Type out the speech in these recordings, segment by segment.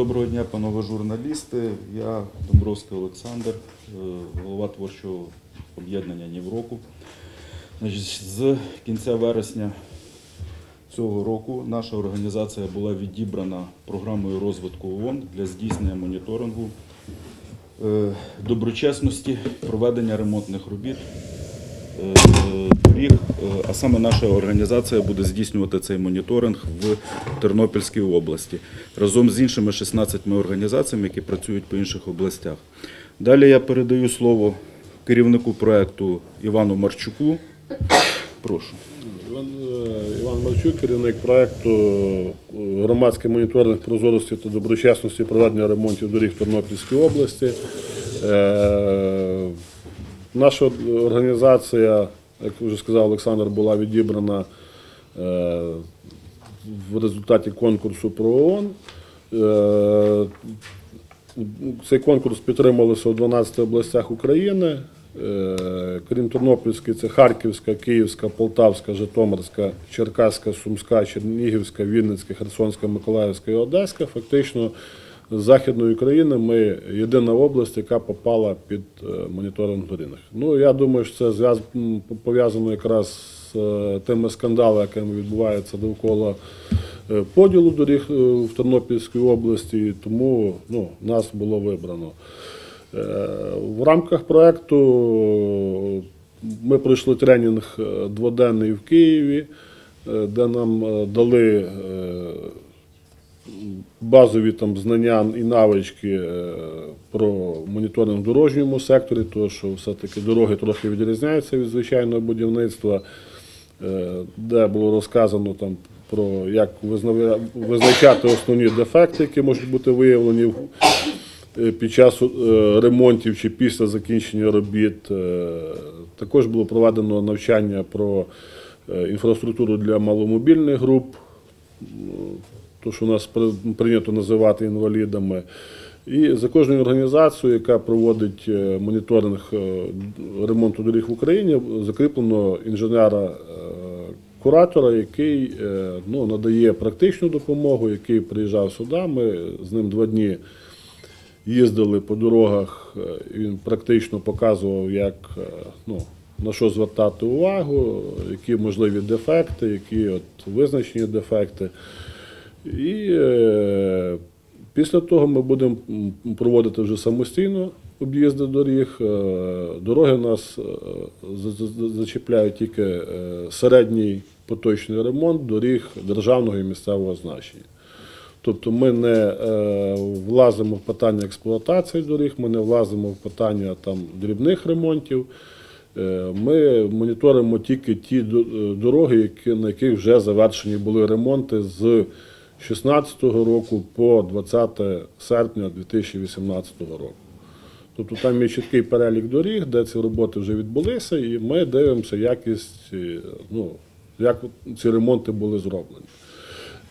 Доб- Доброго дня, панове журналісти. Я Домбровський Олександр, е, голова творчого об'єднання Нівроку. З кінця вересня цього року наша організація була відібрана програмою розвитку ООН для здійснення моніторингу е, доброчесності, проведення ремонтних робіт доріг, е, а саме наша організація буде здійснювати цей моніторинг в Тернопільській області разом з іншими 16 організаціями, які працюють по інших областях. Далі я передаю слово керівнику проекту Івану Марчуку. Прошу. Іван, е, Марчук, керівник проекту е, громадський моніторинг прозорості та доброчесності проведення ремонтів доріг в Тернопільській області. Наша організація, як вже сказав Олександр, була відібрана е, в результаті конкурсу про ООН. Е, Цей конкурс підтрималися у 12 областях України. Е, Крім Тернопільської, це Харківська, Київська, Полтавська, Житомирська, Черкаська, Сумська, Чернігівська, Вінницька, Херсонська, Миколаївська і Одеська. Фактично Західної України ми єдина область, яка попала під е, моніторинг доріг. Ну, я думаю, що це пов'язано якраз з е, тими скандалами, якими відбуваються довкола е, поділу доріг в Тернопільській області, тому ну, нас було вибрано. В рамках проєкту ми пройшли тренінг дводенний в Києві, де нам дали базові там знання і навички е, про моніторинг в дорожньому секторі, тому що все-таки дороги трохи відрізняються від звичайного будівництва, е, де було розказано там про як визначати основні дефекти, які можуть бути виявлені е, під час ремонтів чи після закінчення робіт. Також було проведено навчання про інфраструктуру для маломобільних груп то, що нас прийнято називати інвалідами. І за кожною організацією, яка проводить е, моніторинг е, ремонту доріг в Україні, закріплено інженера-куратора, який е, ну, надає практичну допомогу, який приїжджав сюди. Ми з ним два дні їздили по дорогах, він практично показував, як, ну, на що звертати увагу, які можливі дефекти, які от визначені дефекти. І е, після того ми будемо проводити вже самостійно об'їзди доріг. Е, Дороги нас е, за- за- зачіпляють тільки середній поточний ремонт доріг державного і місцевого значення. Тобто ми не влазимо в питання експлуатації доріг, ми не влазимо в питання там, дрібних ремонтів. Ми моніторимо тільки ті дороги, на яких вже завершені були ремонти з 2016 року по 20 серпня 2018 року. Тобто там є чіткий перелік доріг, де ці роботи вже відбулися, і ми дивимося якість, е, ну, як ці ремонти були зроблені.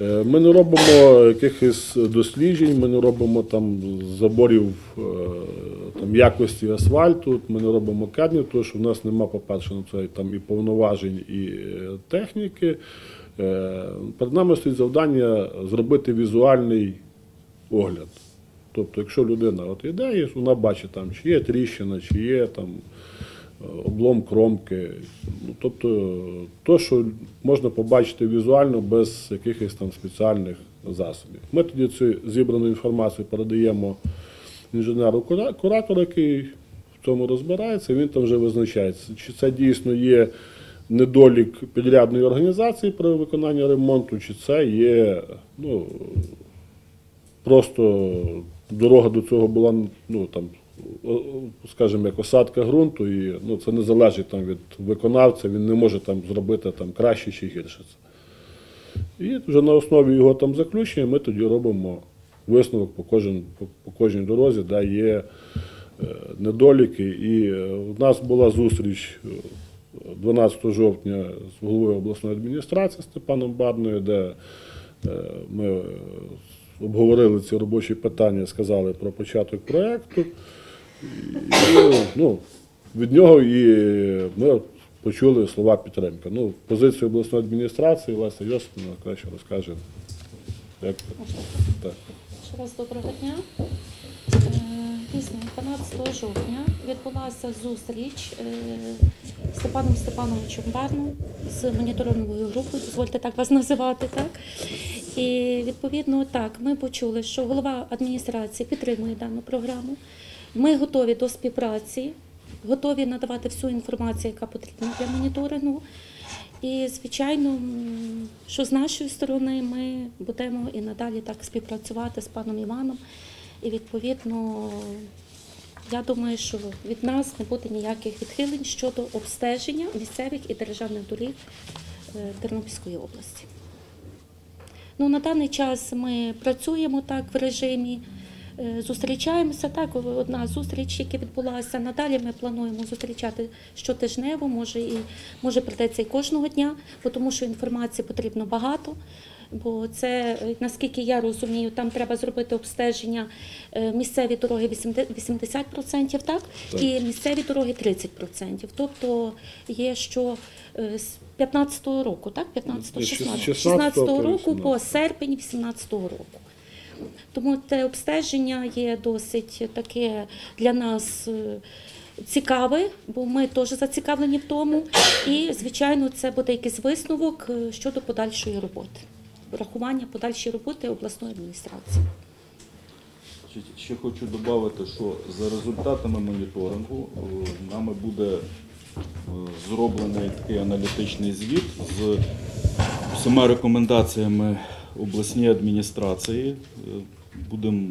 Е, Ми не робимо якихось досліджень, ми не робимо там заборів е, там, якості асфальту, ми не робимо кадмів, тому що в нас нема, по-перше, на там і повноважень, і техніки. Е, Перед нами стоїть завдання зробити візуальний огляд. Тобто, якщо людина от іде, вона бачить, там, чи є тріщина, чи є там е, облом кромки. Ну, тобто, то, що можна побачити візуально без якихось там спеціальних засобів. Ми тоді цю зібрану інформацію передаємо інженеру кура- куратору, який в цьому розбирається, він там вже визначається, чи це дійсно є недолік підрядної організації при виконанні ремонту, чи це є ну, просто дорога до цього була, ну там, скажімо, як осадка ґрунту, і ну, це не залежить там, від виконавця, він не може там зробити там, краще чи гірше це. І вже на основі його там заключення ми тоді робимо висновок по, кожен, по, по кожній дорозі, де є е, недоліки. І е, у нас була зустріч е, 12 жовтня з головою обласної адміністрації Степаном Бадною, де е, ми обговорили ці робочі питання, сказали про початок проєкту. Ну, від нього і ми почули слова підтримки. Ну, позицію обласної адміністрації Леся Йосипівна краще розкаже. Як, так. Щоб раз доброго дня. Дійсно, 12 жовтня відбулася зустріч е, з Степаном Степановичем Барном з моніторинговою групою, дозвольте так вас називати, так? І відповідно так, ми почули, що голова адміністрації підтримує дану програму. Ми готові до співпраці, готові надавати всю інформацію, яка потрібна для моніторингу. І, звичайно, що з нашої сторони ми будемо і надалі так співпрацювати з паном Іваном. І відповідно, я думаю, що від нас не буде ніяких відхилень щодо обстеження місцевих і державних доріг е, Тернопільської області. Ну, на даний час ми працюємо так в режимі, е, зустрічаємося. Так, одна зустріч, яка відбулася. Надалі ми плануємо зустрічати щотижнево, може і може прийдеться і кожного дня, тому що інформації потрібно багато. Бо це, е, наскільки я розумію, там треба зробити обстеження е, місцеві дороги 80%, 80%, так? Так. і місцеві дороги 30%. Тобто є що е, з 15-го року, так? 15-го, 16-го, 16-го 16-го року по серпень 18-го року. Тому те обстеження є досить таке для нас цікаве, бо ми теж зацікавлені в тому. І, звичайно, це буде якийсь висновок щодо подальшої роботи, врахування подальшої роботи обласної адміністрації. Ще- хочу додати, що за результатами моніторингу е, нами буде е, зроблений такий аналітичний звіт з всіма рекомендаціями обласній адміністрації. Е, Будемо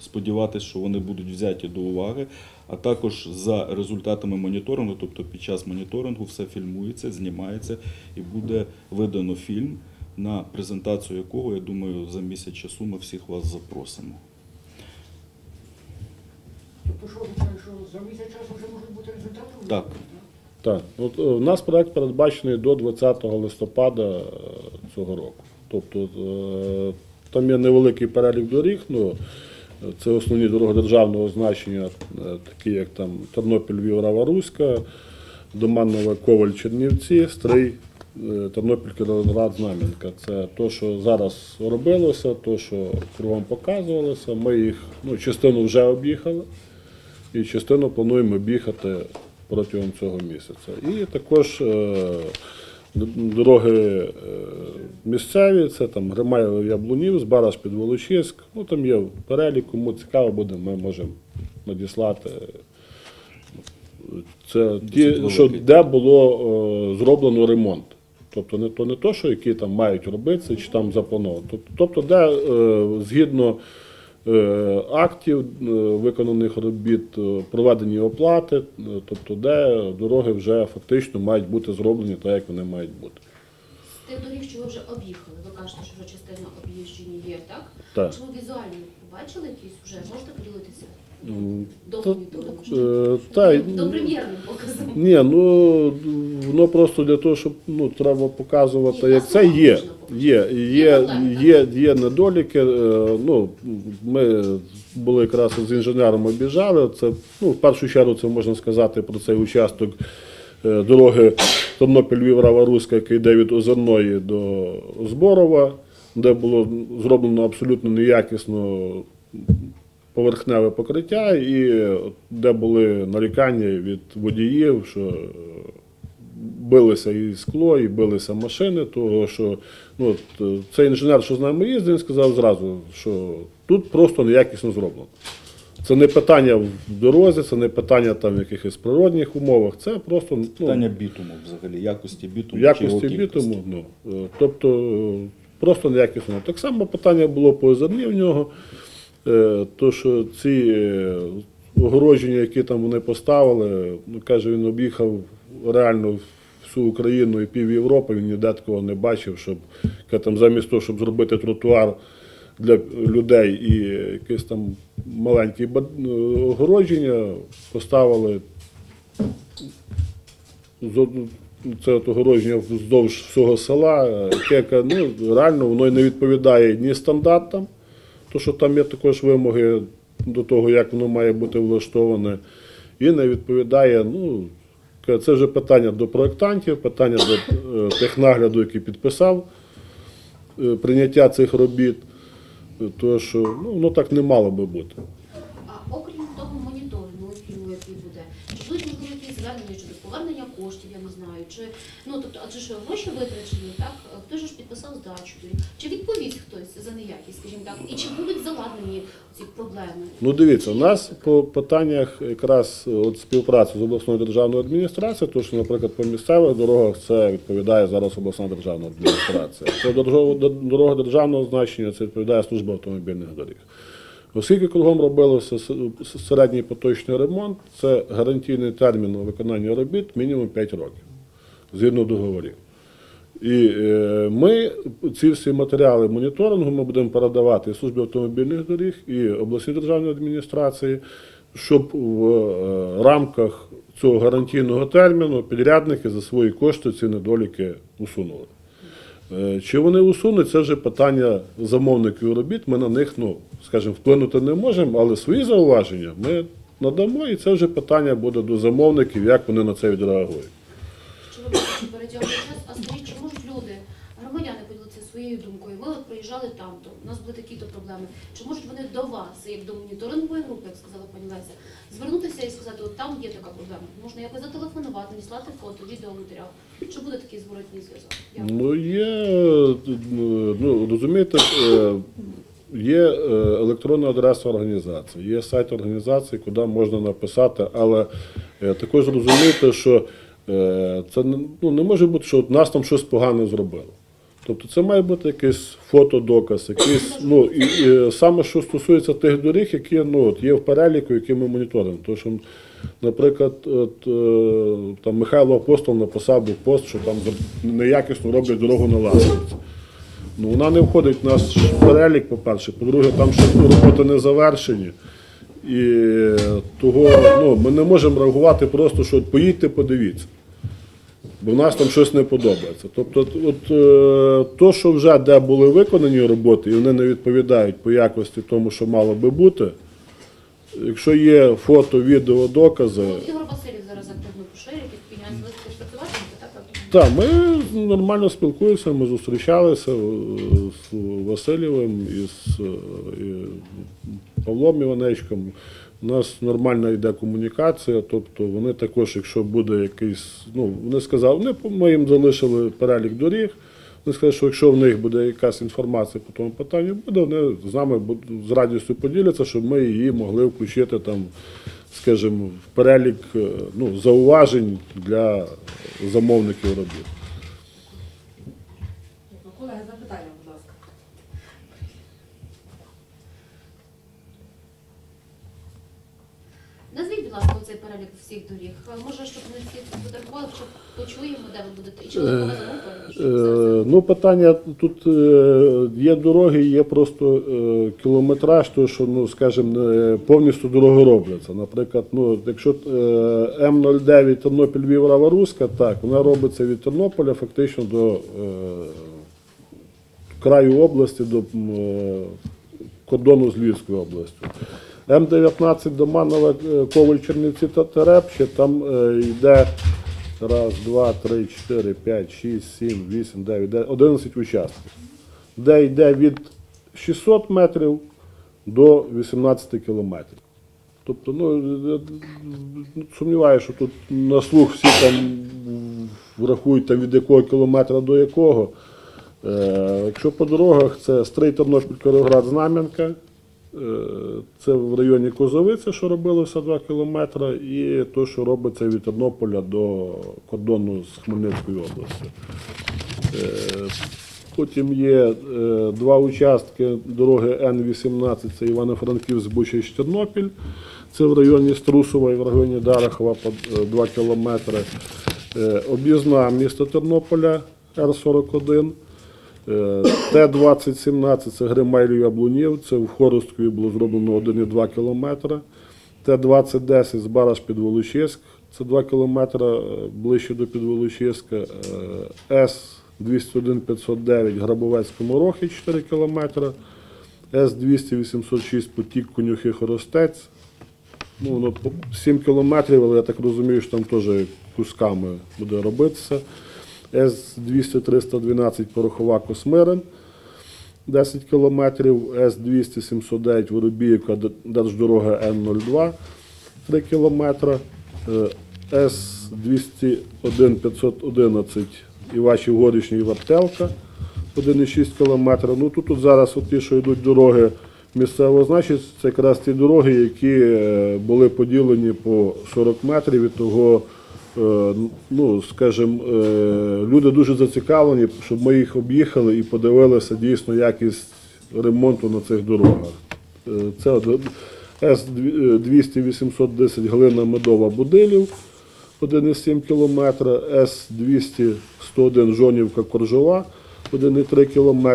сподіватися, що вони будуть взяті до уваги. А також за результатами моніторингу, тобто під час моніторингу все фільмується, знімається і буде видано фільм, на презентацію якого, я думаю, за місяць часу ми всіх вас запросимо. Тобто що означає, що за місяць часу вже можуть бути результати? Так. Так, от е, у нас проект передбачений до 20 листопада е, цього року. Тобто е, там є невеликий перелік доріг, ну е, це основні дороги державного значення, е, такі як там Тернопіль, Львів, Рава Руська, Доманове, Коваль, Чернівці, Стрий, е, Тернопіль, Кіровоград, Знам'янка. Це те, що зараз робилося, те, що кругом показувалося. Ми їх ну, частину вже об'їхали і частину плануємо об'їхати протягом цього місяця. І також е, дороги е, місцеві, це там Гримайло Яблунів, Збараж під Волочиськ. Ну там є перелік, кому цікаво буде, ми можемо надіслати. Це ті, що де було е, зроблено ремонт. Тобто не то не то, що які там мають робитися чи там заплановано. Тобто, тобто де е, згідно е, актів е, виконаних робіт, проведені оплати, тобто де дороги вже фактично мають бути зроблені так, як вони мають бути. З тих доріг, що ви вже об'їхали, ви кажете, що вже частина об'їжджені є, так? Так. Чи ви візуально побачили якісь вже? Можете поділитися? Е, та До прем'єрним показом. Ні, ну воно просто для того, щоб ну треба показувати, як це є. Є, Є є, є, недоліки. е, Ну, ми були якраз з інженером обіжали. Це ну, в першу чергу це можна сказати про цей участок е, дороги Тернопіль Львів Рава Руська, який йде від Озерної до Зборова, де було зроблено абсолютно неякісно поверхневе покриття, і де були нарікання від водіїв, що е, билися і скло, і билися машини, того що ну, е, цей інженер, що з нами їздив, він сказав зразу, що тут просто неякісно зроблено. Це не питання в дорозі, це не питання там в якихось природних умовах, це просто ну, Питання бітуму взагалі, якості бітуму. якості чи бітуму. Ну, е, тобто просто неякісно. Так само питання було по озерні в нього. Е, То, що ці е, огородження, які там вони поставили, ну, каже, він об'їхав реально всю Україну і пів Європи, він ніде такого не бачив, щоб там, замість того, щоб зробити тротуар для людей і якесь там маленьке е, огородження, поставили це от огородження вздовж всього села, яке яке, ну, реально воно не відповідає ні стандартам, то що там є також вимоги до того, як воно має бути влаштоване, і не відповідає. Ну, це вже питання до проєктантів, питання до е, технагляду, який підписав е, прийняття цих робіт. тому що ну, воно так не мало би бути. А окрім того моніторингу який буде, чи будуть можливо якісь звернення щодо повернення коштів, я не знаю, чи ну тобто, адже що гроші витрачені, так хтось ж підписав здачу, чи відповість хтось за неякість, скажімо так, і чи будуть заладнені ці проблеми? Ну дивіться, у нас по питаннях якраз от співпраці з обласною державною адміністрацією, тому що, наприклад, по місцевих дорогах це відповідає зараз обласна державна адміністрація. Дорожо- дорогах державного значення це відповідає служба автомобільних доріг. Оскільки кругом робилося середній поточний ремонт, це гарантійний термін виконання робіт мінімум 5 років, згідно договорів. І е, ми ці всі матеріали моніторингу ми будемо передавати службі автомобільних доріг, і обласній державній адміністрації, щоб в е, рамках цього гарантійного терміну підрядники за свої кошти ці недоліки усунули. Е, Чи вони усунуть, це вже питання замовників робіт. Ми на них, ну, скажімо, вплинути не можемо, але свої зауваження ми надамо, і це вже питання буде до замовників, як вони на це відреагують. Чи ви бачите перетягує час? А скажіть, чи можуть люди, громадяни поділитися своєю думкою? Приїжджали там, то у нас були такі-то проблеми. Чи можуть вони до вас, як до моніторингової групи, як сказала пані Леся, звернутися і сказати, от там є така проблема. Можна якось зателефонувати, надіслати фото, відеоматеріал. Чи буде такий зворотній зв'язок? Ну, є, е, ну, розумієте, е, є е, електронна адреса організації, є сайт організації, куди можна написати, але е, також розумієте, що це ну, не може бути, що нас там щось погане зробило. Тобто це має бути якийсь фотодоказ, якийсь, ну, і, і саме що стосується тих доріг, які ну, от, є в переліку, які ми моніторимо. Тому що, наприклад, от, е, там Михайло Апостол написав був пост, що там неякісно роблять дорогу на Ласівці. Ну, вона не входить в наш перелік, по-перше. По-друге, там ще роботи не завершені. І е, того ну, ми не можемо реагувати просто, що поїдьте, подивіться. Бо в нас там щось не подобається. Тобто, от е, то, що вже де були виконані роботи, і вони не відповідають по якості тому, що мало би бути. Якщо є фото, відео, докази, Ну, Ігор зараз активно поширює, так? так? Так, ми нормально спілкуємося, ми зустрічалися е, з Васильєвим і з е, Павлом Іванечком. У нас нормальна йде комунікація, тобто вони також, якщо буде якийсь, ну вони сказали, вони ми їм залишили перелік доріг. Вони сказали, що якщо в них буде якась інформація по тому питанню, буде, вони з нами з радістю поділяться, щоб ми її могли включити там, скажімо, в перелік е, ну, зауважень для замовників робіт. Колеги, запитання, будь ласка. Назвіть, будь ласка, цей перелік всіх доріг. Може, щоб ми всі фотографували, щоб почуємо, де ви будете. І чи ви повеземо? Е, Ну, питання тут е, є дороги, є просто е, кілометраж, то що, ну, скажімо, не повністю дороги робляться. Наприклад, ну, якщо е, М09 Тернопіль Львів Рава Руська, так, вона робиться від Тернополя фактично до е, краю області, до е, кордону з Львівською областю. М19 Доманова, е, Коваль, Чернівці та Терепче, там е, йде раз, два, три, чотири, п'ять, шість, сім, вісім, дев'ять, де- 11 участків, де йде від 600 метрів до 18 кілометрів. Тобто, ну, е, сумніваюся, що тут на слух всі там врахують там, від якого кілометра до якого. Е, Якщо по дорогах, це Стрий Тернопіль, Кироград, Знам'янка. Е, Це в районі Козовиці, що робилося 2 кілометри, і то, що робиться від Тернополя до кордону з Хмельницькою областю. Е, Потім є е, два участки дороги Н-18, це Івано-Франківськ, Бучач, Тернопіль. Це в районі Струсова і в районі Дарахова по 2 кілометри. Об'їзна міста Тернополя Р-41. Е, Т-2017 це Гримайлів Яблунів, це в Хоросткові було зроблено 1,2 кілометри. Т-2010 з Бараш під Волочиськ, це 2 кілометри е, ближче до Підволочиська. Е, С-201-509 Грабовецькому Рохи 4 кілометри. С-200-806 Потік Конюхи Хоростець. Ну, воно 7 кілометрів, але я так розумію, що там теж кусками буде робитися. С-200-312 Порохова Космирин. 10 кілометрів, С-200 709 Воробіївка, Держдорога Н-02 3 кілометри, е, С-201 511 Івачів Горішній Вартелка 1,6 кілометра. Ну тут, тут зараз от ті, що йдуть дороги місцевого значення, це якраз ті дороги, які е, були поділені по 40 метрів і того. Е, Ну, скажімо, е, люди дуже зацікавлені, щоб ми їх об'їхали і подивилися дійсно якість ремонту на цих дорогах. Е, Це С-200 810 Глина Медова Будилів 1,7 км, С-200 101 Жонівка Коржова 1,3 км,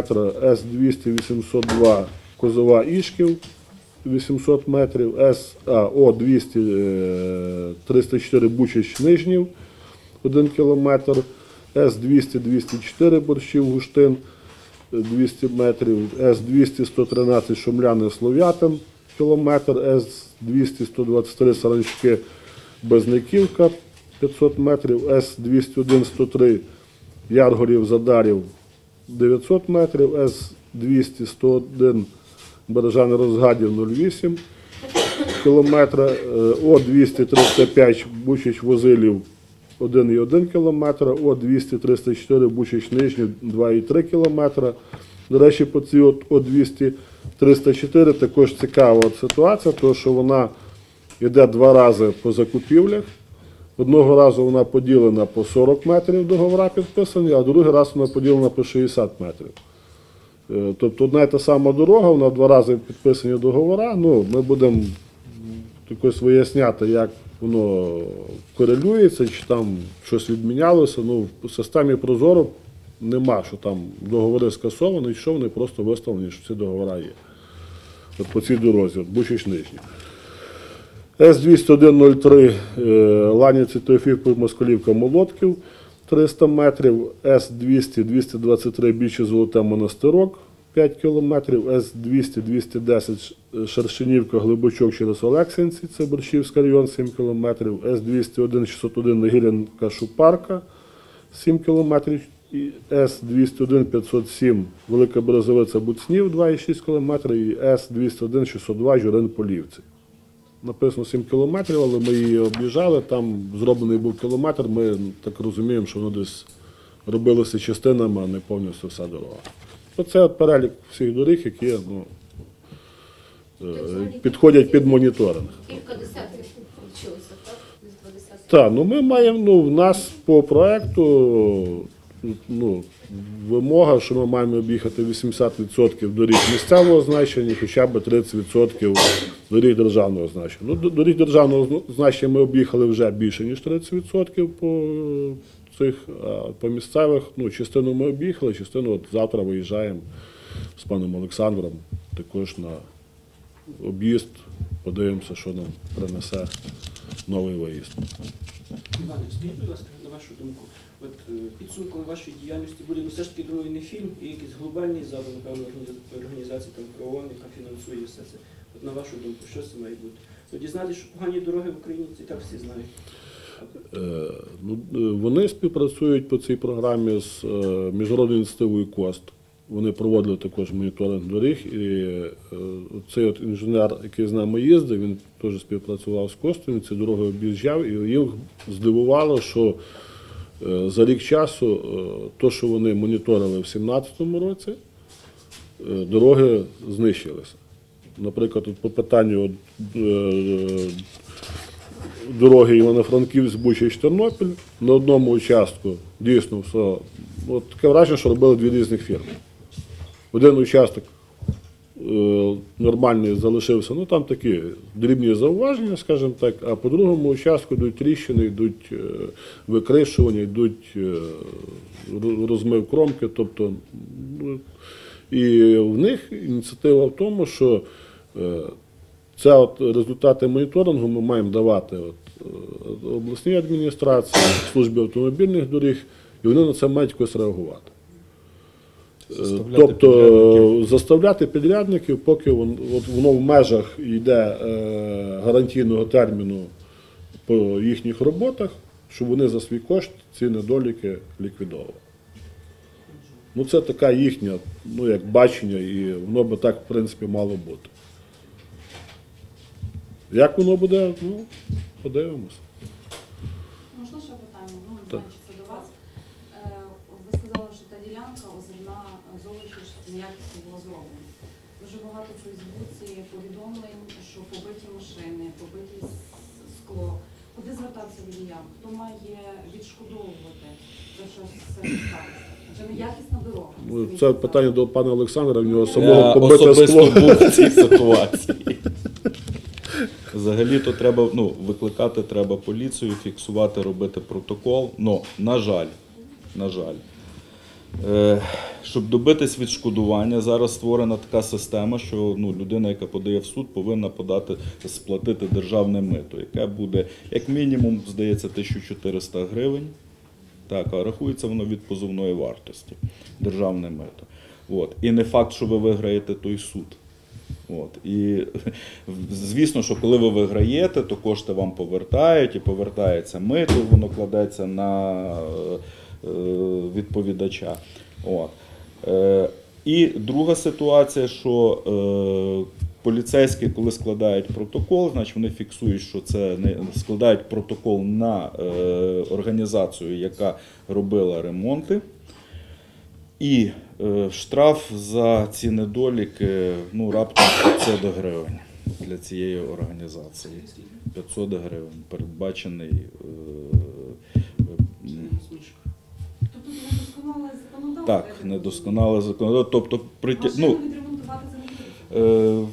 С-200 802 Козова Ішків 800 метрів, С, а, О 200 е, 304 Бучич Нижнів 1 км, С-200 204 Борщів Гуштин 200 метрів, С-200 113 Шумляни Слов'ятин кілометр, С-200 123 Саранчки Безниківка 500 метрів, С-201 103 Яргорів Задарів 900 метрів, С-200 101 Бережани Розгадів 08 кілометра, е, О-200 305 Бучич Возилів 1,1 км, О-200 304 Бучич Нижній 2,3 км. До речі, по цій О-200 304 також цікава ситуація, тому що вона йде два рази по закупівлях. Одного разу вона поділена по 40 метрів договора підписані, а другий раз вона поділена по 60 метрів. Е, Тобто одна і та сама дорога, вона два рази підписані договора. Ну, ми будемо якось виясняти, як воно корелюється, чи там щось відмінялося. Ну, в системі Прозоро нема, що там договори скасовані, що вони просто виставлені, що ці договори є. От по цій дорозі, от Бучич Нижній. С-201-03 е, Ланіці Теофіпів Москалівка Молотків 300 метрів, С-200-223 Бічі Золоте Монастирок 5 кілометрів, С-200-210 Шершенівка Глибочок через Олексинці, це Борщівський район 7 кілометрів, С-201-601 Негірянка Шупарка 7 кілометрів, і С-201-507 Велика Березовиця Буцнів 2,6 кілометрів і С-201-602 Журин Полівці. Написано 7 кілометрів, але ми її об'їжджали, там зроблений був кілометр, ми так розуміємо, що воно десь робилося частинами, а не повністю вся дорога. Оце от перелік всіх доріг, які ну, е, підходять під моніторинг. Кілька десятків вийшло, так? Так, ну ми маємо, ну, в нас по проекту ну, вимога, що ми маємо об'їхати 80% доріг місцевого значення хоча б 30% доріг державного значення. Ну, доріг державного зна- значення ми об'їхали вже більше, ніж 30% по цих, по місцевих, ну, частину ми об'їхали, частину от завтра виїжджаємо з паном Олександром також на об'їзд, подивимося, що нам принесе новий виїзд. Іване, скажіть, будь ласка, на вашу думку, от е, підсумком вашої діяльності буде ну, все ж таки другий не фільм і якийсь глобальний задум, організа- організації там ООН, яка фінансує все це. На вашу думку, що це має бути? Ну, дізнатися, що погані дороги в Україні, і так всі знають. Е, Ну, е, вони співпрацюють по цій програмі з е, міжнародною ініціативою КОСТ. Вони проводили також моніторинг доріг. І цей от інженер, який з нами їздив, він теж співпрацював з Костом, він ці дороги об'їжджав, і їх здивувало, що за рік часу, е, то, що вони моніторили в 2017 році, дороги знищилися. Наприклад, по питанню е, дороги Івано-Франківськ, Бучач, Тернопіль на одному участку дійсно все. От таке враження, що робили дві різних фірми. Один участок е, нормальний залишився, ну там такі дрібні зауваження, скажімо так, а по другому участку йдуть тріщини, йдуть е, викришування, йдуть е, розмив кромки. Тобто, ну, і в них ініціатива в тому, що е, це от результати моніторингу ми маємо давати от, е, обласній адміністрації, службі автомобільних доріг, і вони на це мають якось реагувати. Е, Заставляти Тобто підрядників. заставляти підрядників, поки вон- от воно в межах йде е, гарантійного терміну по їхніх роботах, щоб вони за свій кошт ці недоліки ліквідовували. Ну це така їхня, ну як бачення, і воно би так, в принципі, мало бути. Як воно буде, ну, подивимося. Можна ще питання? Ну, не Так. знаю, чи це до вас. Е, Ви сказали, що та ділянка озерна зовнішня неякісно була зроблена. Дуже багато в Фейсбуці повідомлень, що побиті машини, побиті с- скло. Куди звертатися водіям? Хто має відшкодовувати за щось це сталося? Адже неякісна дорога. Ну, Це питання до пана Олександра, в нього самого Я побите скло. був в цій ситуації. Взагалі-то треба ну, викликати треба поліцію, фіксувати, робити протокол. Ну, на жаль, на жаль. Е, щоб добитись відшкодування, зараз створена така система, що ну, людина, яка подає в суд, повинна подати, сплатити державне мито, яке буде як мінімум, здається, 1400 гривень. Так, а рахується воно від позовної вартості, державне мито. От. І не факт, що ви виграєте той суд. От. І звісно, що коли ви виграєте, то кошти вам повертають і повертається мито, воно кладеться на е, відповідача. От. Е, І друга ситуація, що е, поліцейські, коли складають протокол, значить вони фіксують, що це не складають протокол на організацію, яка робила ремонти. І штраф за ці недоліки ну, раптом 500 гривень для цієї організації. 500 гривень передбачений. Е, е. Тобто так, недосконале законодавство. Тобто, притя... ну. Е,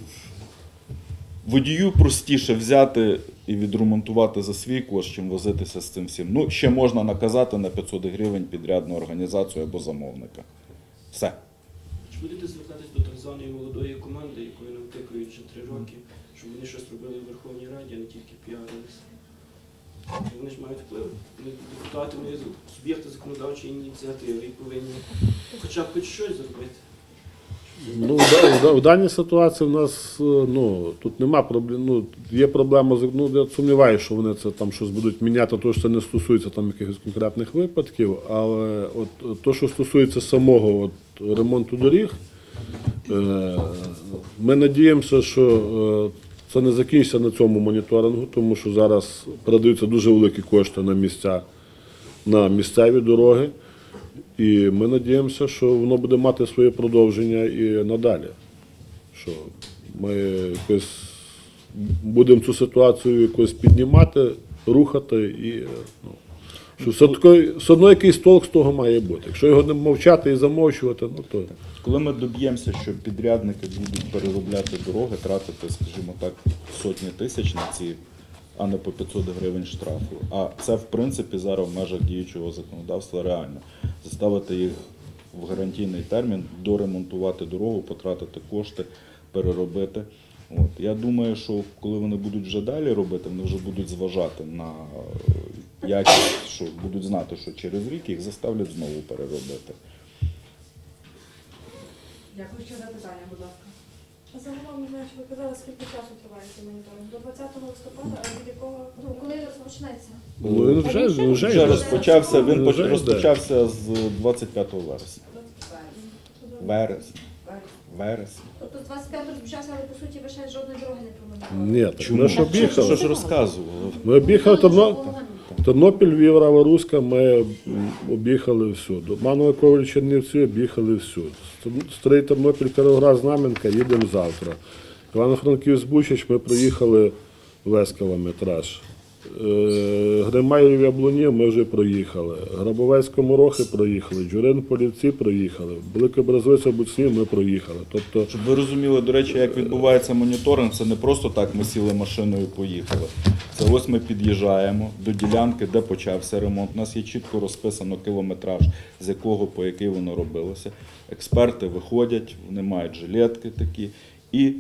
Водію простіше взяти і відремонтувати за свій кошт, чим возитися з цим всім. Ну, ще можна наказати на 500 гривень підрядну організацію або замовника. Все. Чи будете звертатись до так званої молодої команди, якою нам тикають вже три роки, щоб вони щось робили в Верховній Раді, а не тільки піарились? Вони ж мають вплив. Вони депутати, вони суб'єкти законодавчої ініціативи і повинні хоча б хоч щось зробити. Ну, в, да- да- в даній ситуації в нас е, ну, тут нема проблем. Ну, є проблема з ну, я сумніваюся, що вони це там щось будуть міняти, тому що це не стосується там якихось конкретних випадків. Але от е, то, що стосується самого от, ремонту доріг, е, ми надіємося, що е, це не закінчиться на цьому моніторингу, тому що зараз передаються дуже великі кошти на місця, на місцеві дороги. І ми надіємося, що воно буде мати своє продовження і надалі. Що ми якось будемо цю ситуацію якось піднімати, рухати і ну, що все, таки, все одно якийсь толк з того має бути. Якщо його не мовчати і замовчувати, ну то Коли ми доб'ємося, що підрядники будуть переробляти дороги, тратити, скажімо так, сотні тисяч на ці, а не по 500 гривень штрафу. А це, в принципі, зараз в межах діючого законодавства реально. Заставити їх в гарантійний термін доремонтувати дорогу, потратити кошти, переробити. От. Я думаю, що коли вони будуть вже далі робити, вони вже будуть зважати на якість, що будуть знати, що через рік їх заставлять знову переробити. Дякую. Ще запитання, будь ласка. Загалом, не знаю, чи ви казали, скільки часу триває цей моніторинг? До 20 листопада, а від якого Ну, коли розпочнеться? ну, він вже, вже, Вже йде. розпочався, він Вже поч- розпочався з 25 вересня. Вересня. Вересня. Тобто з 25 розпочався, але по суті ви ще жодної дороги не промовляли. Ні, так ми ж Що, об'їхали. що ж розказував? Ми об'їхали Терно... Тернопіль, Львів, Рава Руська, ми об'їхали всюди. Манове Коваль Чернівці об'їхали всюди. Старий Тернопіль, Кировоград, Знаменка, їдемо завтра. Івано-Франківськ Бучач ми проїхали весь кілометраж. Е, Гримайлів Яблунів ми вже проїхали. Грабовецько Морохи проїхали, Джурин Полівці проїхали, Велика Бразовиця Буцнів ми проїхали. Тобто Щоб ви розуміли, до речі, як відбувається моніторинг, це не просто так ми сіли машиною і поїхали. Це ось ми під'їжджаємо до ділянки, де почався ремонт. У нас є чітко розписано кілометраж, з якого по який воно робилося. Експерти виходять, вони мають жилетки такі і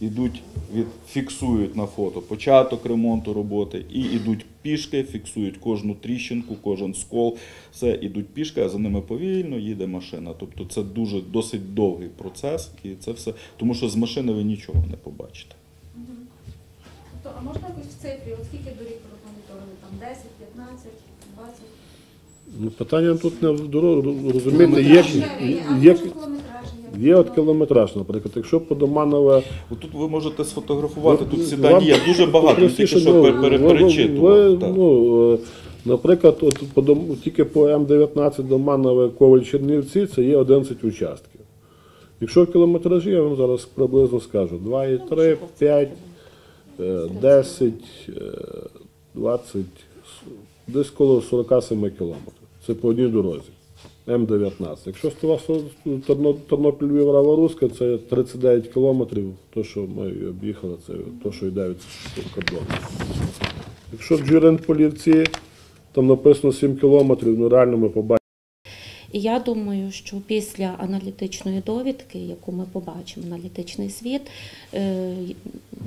йдуть, від, фіксують на фото початок ремонту роботи і йдуть пішки, фіксують кожну тріщинку, кожен скол. Все ідуть пішки, а за ними повільно їде машина. Тобто це дуже досить довгий процес, і це все, тому що з машини ви нічого не побачите. Тобто, а можна якось в цифрі, от скільки доріг моніторили? Там 10, 15, 20? Ну, питання тут не в дорогу, розумієте, є, є, є от кілометраж, наприклад. Якщо по Доманове Тут ви можете сфотографувати, тут всі Вам є дуже багато, тільки простіше, що ну, пер- пере- ви- ви- перечитував. так. ну, е, Наприклад, от по Дом- тільки по М19 Доманове Коваль Чернівці це є 11 участків. Якщо кілометражі, я вам зараз приблизно скажу: 2,3, 5, е, 10, е, 20, десь коло 47 кілометрів. Це по одній дорозі. М19. Якщо Тернопіль Львів Раворуська, це 39 кілометрів. То, що ми об'їхали, це то, що йде від кордону. Якщо Джурин Полівці, там написано 7 кілометрів, ну реально ми побачимо. І я думаю, що після аналітичної довідки, яку ми побачимо, аналітичний звіт, е,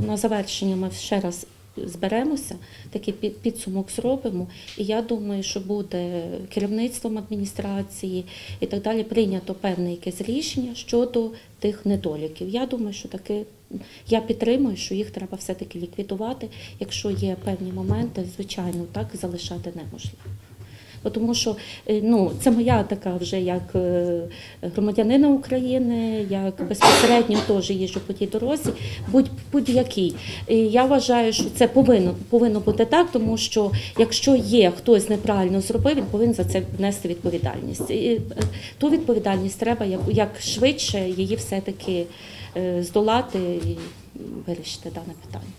на завершення ми ще раз зберемося, такий підсумок зробимо. І я думаю, що буде керівництвом адміністрації і так далі прийнято певне якесь рішення щодо тих недоліків. Я думаю, що таки я підтримую, що їх треба все-таки ліквідувати. Якщо є певні моменти, звичайно, так залишати неможливо. Тому що е, ну, це моя така вже як е, громадянина України, як безпосередньо теж їжджу по тій дорозі, будь, будь-який. І я вважаю, що це повинно, повинно бути так, тому що якщо є хтось неправильно зробив, він повинен за це нести відповідальність. І е, ту відповідальність треба як, як швидше її все-таки здолати і вирішити дане питання.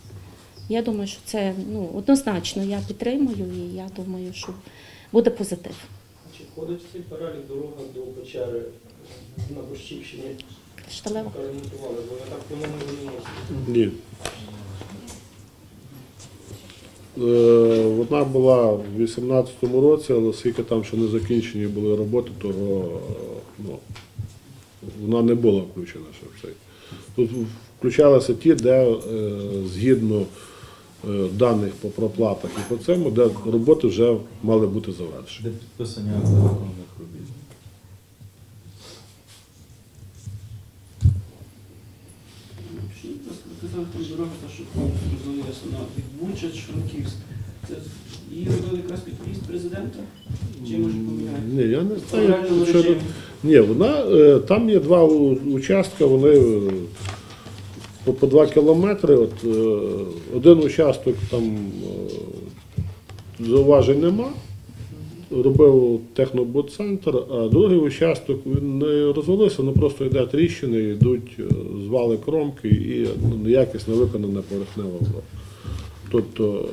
Я думаю, що це ну, однозначно я підтримую і я думаю, що буде позитив. Чи входить в цей перелік дорога до печери на Борщівщині, Кришталева. яка ремонтували, бо я так по-моєму не. Ні. Е, Вона була в 18-му році, але оскільки там ще не закінчені були роботи, то е, ну, вона не була включена ще в цей. Тут включалися ті, де е, згідно даних по проплатах і по цьому, де роботи вже мали бути завершені. Де підписання законних робіт. Дорога, та на Це її робили якраз під в'їзд президента? Чи може поміняти? Ні, я не знаю. Ні, вона е, там є два участка, вони е, по, по два кілометри. От, е, один участок там е, зауважень нема. Робив технобудцентр, а другий участок він не розвалився, ну просто йде тріщини, йдуть е, звали кромки і ну, неякісно виконана поверхнева робота. Тобто,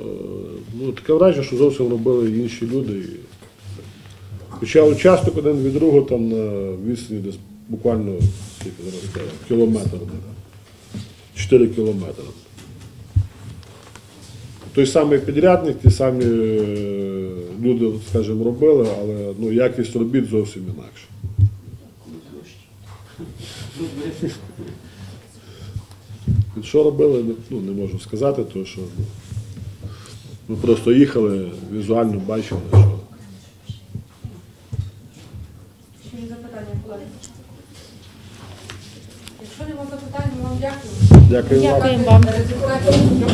ну, таке враження, що зовсім робили інші люди. Хоча участок один від другого там на відстані десь буквально кілометр. Десь. 4 кілометри. Той самий підрядник, ті самі е, люди, скажімо, робили, але ну, якість робіт зовсім інакша. Що робили, ну, не можу сказати, тому що ну, ми просто їхали, візуально бачили, що. Ще запитання, колеги? Якщо немає запитань, ми вам дякуємо. Дякую вам. Дякуємо вам. Результатів.